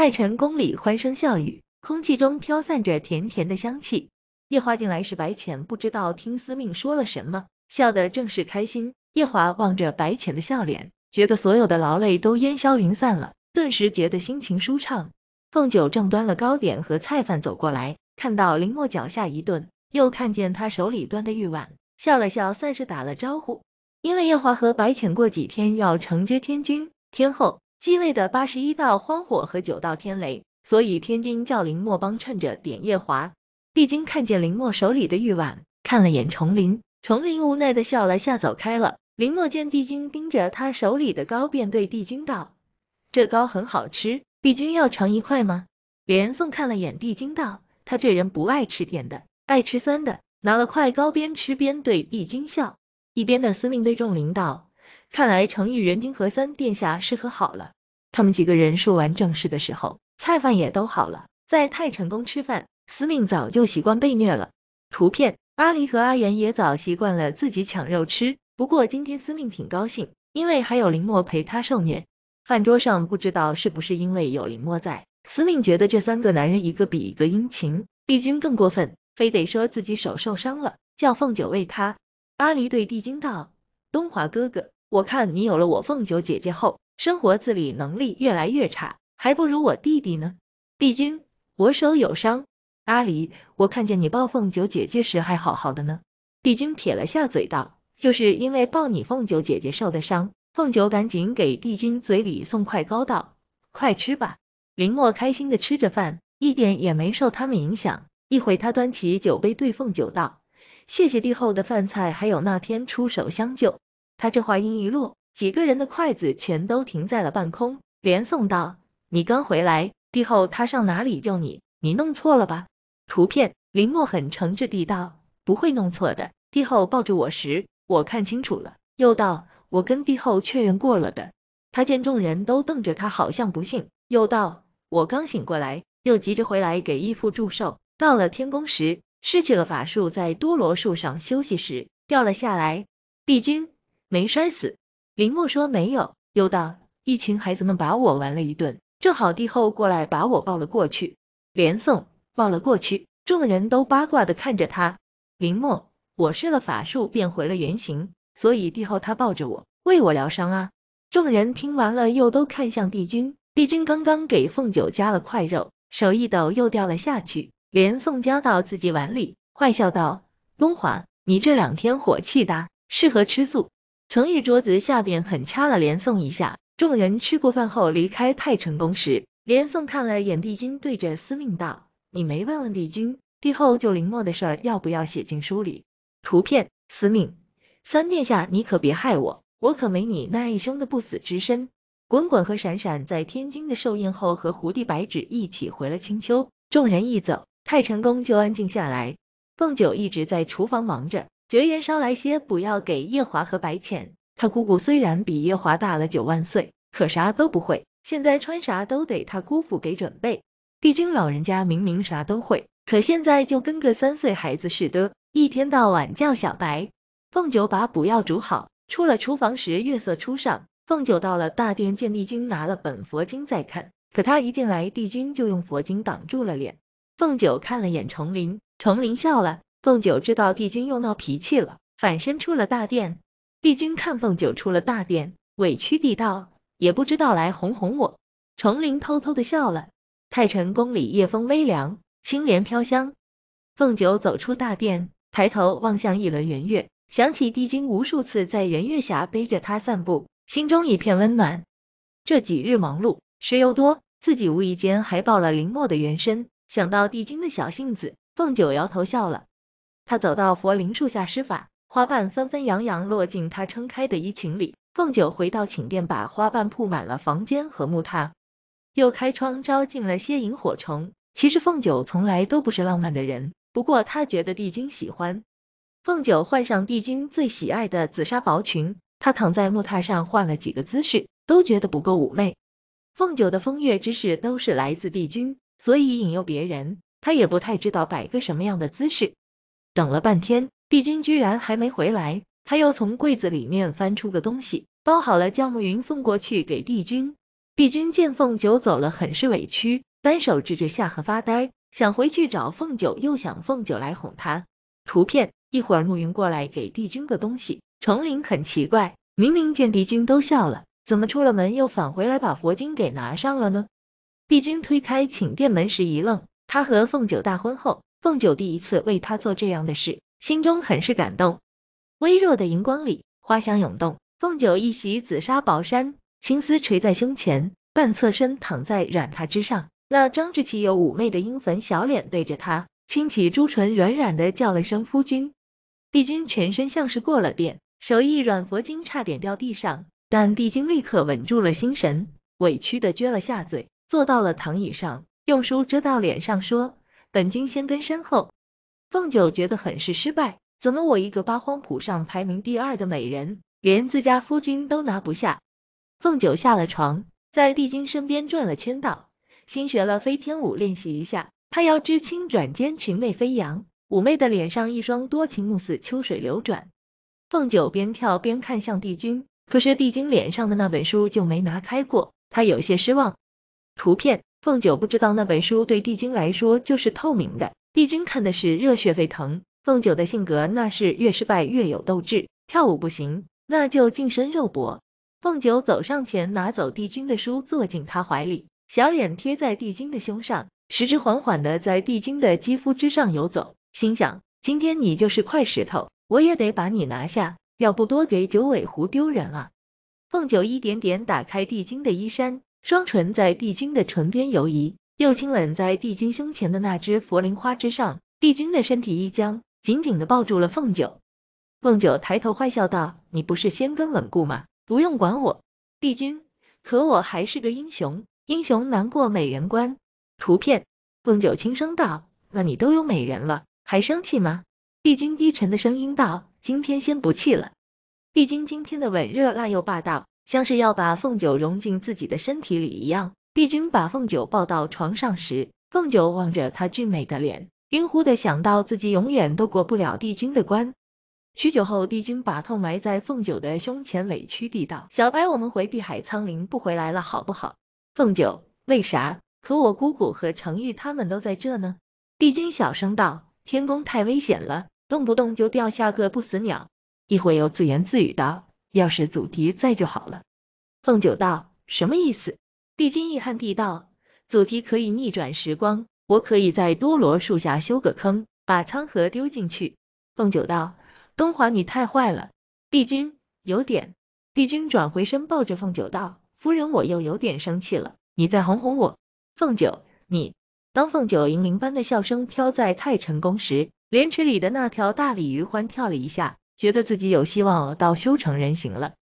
太晨宫里欢声笑语，空气中飘散着甜甜的香气。夜华进来时，白浅不知道听司命说了什么，笑得正是开心。夜华望着白浅的笑脸，觉得所有的劳累都烟消云散了，顿时觉得心情舒畅。凤九正端了糕点和菜饭走过来，看到林墨脚下一顿，又看见他手里端的玉碗，笑了笑，算是打了招呼。因为夜华和白浅过几天要承接天君天后继位的八十一道荒火和九道天雷，所以天君叫林墨帮衬着点夜华。帝君看见林墨手里的玉碗，看了眼重林，重林无奈的笑了下，走开了。林墨见帝君盯着他手里的糕，便对帝君道：“这糕很好吃，帝君要尝一块吗？”连宋看了眼帝君，道：“他这人不爱吃甜的，爱吃酸的。”拿了块糕，边吃边对帝君笑。一边的司命对众领导：“看来程玉元君和三殿下是和好了。”他们几个人说完正事的时候，菜饭也都好了，在太成宫吃饭。司命早就习惯被虐了。图片：阿离和阿元也早习惯了自己抢肉吃。不过今天司命挺高兴，因为还有林墨陪他受虐。饭桌上不知道是不是因为有林墨在，司命觉得这三个男人一个比一个殷勤。帝君更过分，非得说自己手受伤了，叫凤九喂他。阿离对帝君道：“东华哥哥，我看你有了我凤九姐姐后，生活自理能力越来越差，还不如我弟弟呢。”帝君：“我手有伤。”阿离，我看见你抱凤九姐姐时还好好的呢。帝君撇了下嘴道：“就是因为抱你凤九姐姐受的伤。”凤九赶紧给帝君嘴里送块糕道：“快吃吧。”林墨开心的吃着饭，一点也没受他们影响。一会他端起酒杯对凤九道：“谢谢帝后的饭菜，还有那天出手相救。”他这话音一落，几个人的筷子全都停在了半空。连宋道：“你刚回来，帝后他上哪里救你？你弄错了吧？”图片，林墨很诚挚地道：“不会弄错的。帝后抱着我时，我看清楚了。”又道：“我跟帝后确认过了的。”他见众人都瞪着他，好像不信，又道：“我刚醒过来，又急着回来给义父祝寿。到了天宫时，失去了法术，在多罗树上休息时掉了下来。帝君没摔死。”林墨说：“没有。”又道：“一群孩子们把我玩了一顿，正好帝后过来把我抱了过去。”连宋。抱了过去，众人都八卦的看着他。林墨，我施了法术变回了原形，所以帝后他抱着我为我疗伤啊。众人听完了，又都看向帝君。帝君刚刚给凤九夹了块肉，手一抖又掉了下去，连送夹到自己碗里，坏笑道：“东华，你这两天火气大，适合吃素。”程玉桌子下边狠掐了连宋一下。众人吃过饭后离开太成宫时，连宋看了眼帝君，对着司命道。你没问问帝君，帝后救林墨的事儿要不要写进书里？图片，司命，三殿下，你可别害我，我可没你那一兄的不死之身。滚滚和闪闪在天君的寿宴后，和胡帝白芷一起回了青丘。众人一走，太成宫就安静下来。凤九一直在厨房忙着，绝缘烧来些补药给夜华和白浅。他姑姑虽然比夜华大了九万岁，可啥都不会，现在穿啥都得他姑父给准备。帝君老人家明明啥都会，可现在就跟个三岁孩子似的，一天到晚叫小白。凤九把补药煮好，出了厨房时，月色初上。凤九到了大殿，见帝君拿了本佛经在看，可他一进来，帝君就用佛经挡住了脸。凤九看了眼重林，重林笑了。凤九知道帝君又闹脾气了，反身出了大殿。帝君看凤九出了大殿，委屈地道：“也不知道来哄哄我。”重林偷偷的笑了。太晨宫里夜风微凉，青莲飘香。凤九走出大殿，抬头望向一轮圆月，想起帝君无数次在圆月下背着他散步，心中一片温暖。这几日忙碌，事又多，自己无意间还报了林墨的原身。想到帝君的小性子，凤九摇头笑了。他走到佛林树下施法，花瓣纷纷扬扬落进他撑开的衣裙里。凤九回到寝殿，把花瓣铺满了房间和木榻。又开窗招进了些萤火虫。其实凤九从来都不是浪漫的人，不过她觉得帝君喜欢。凤九换上帝君最喜爱的紫纱薄裙，她躺在木榻上换了几个姿势，都觉得不够妩媚。凤九的风月之事都是来自帝君，所以引诱别人，她也不太知道摆个什么样的姿势。等了半天，帝君居然还没回来，他又从柜子里面翻出个东西，包好了，叫暮云送过去给帝君。帝君见凤九走了，很是委屈，单手支着下颌发呆，想回去找凤九，又想凤九来哄他。图片一会儿暮云过来给帝君个东西，重林很奇怪，明明见帝君都笑了，怎么出了门又返回来把佛经给拿上了呢？帝君推开寝殿门时一愣，他和凤九大婚后，凤九第一次为他做这样的事，心中很是感动。微弱的荧光里，花香涌动，凤九一袭紫纱薄衫。青丝垂在胸前，半侧身躺在软榻之上，那张稚气又妩媚的樱粉小脸对着他，轻启朱唇，软软的叫了声“夫君”。帝君全身像是过了电，手一软，佛经差点掉地上，但帝君立刻稳住了心神，委屈的撅了下嘴，坐到了躺椅上，用书遮到脸上，说：“本君先跟身后。”凤九觉得很是失败，怎么我一个八荒谱上排名第二的美人，连自家夫君都拿不下？凤九下了床，在帝君身边转了圈，道：“新学了飞天舞，练习一下。”他腰肢轻转，间裙袂飞扬，妩媚的脸上一双多情目似秋水流转。凤九边跳边看向帝君，可是帝君脸上的那本书就没拿开过，他有些失望。图片，凤九不知道那本书对帝君来说就是透明的，帝君看的是热血沸腾。凤九的性格那是越失败越有斗志，跳舞不行，那就近身肉搏。凤九走上前，拿走帝君的书，坐进他怀里，小脸贴在帝君的胸上，食指缓缓的在帝君的肌肤之上游走，心想：今天你就是块石头，我也得把你拿下，要不多给九尾狐丢人啊！凤九一点点打开帝君的衣衫，双唇在帝君的唇边游移，又亲吻在帝君胸前的那只佛铃花之上。帝君的身体一僵，紧紧地抱住了凤九。凤九抬头坏笑道：“你不是先根稳固吗？”不用管我，帝君，可我还是个英雄，英雄难过美人关。图片，凤九轻声道：“那你都有美人了，还生气吗？”帝君低沉的声音道：“今天先不气了。”帝君今天的吻热辣又霸道，像是要把凤九融进自己的身体里一样。帝君把凤九抱到床上时，凤九望着他俊美的脸，晕乎的想到自己永远都过不了帝君的关。许久后，帝君把头埋在凤九的胸前，委屈地道：“小白，我们回碧海苍林不回来了，好不好？”凤九：“为啥？可我姑姑和程玉他们都在这呢。”帝君小声道：“天宫太危险了，动不动就掉下个不死鸟。”一会又自言自语道：“要是祖逖在就好了。”凤九道：“什么意思？”帝君一汗地道：“祖逖可以逆转时光，我可以在多罗树下修个坑，把苍河丢进去。”凤九道。东华，你太坏了！帝君有点。帝君转回身，抱着凤九道：“夫人，我又有点生气了，你再哄哄我。”凤九，你。当凤九银铃般的笑声飘在太晨宫时，莲池里的那条大鲤鱼欢跳了一下，觉得自己有希望到修成人形了。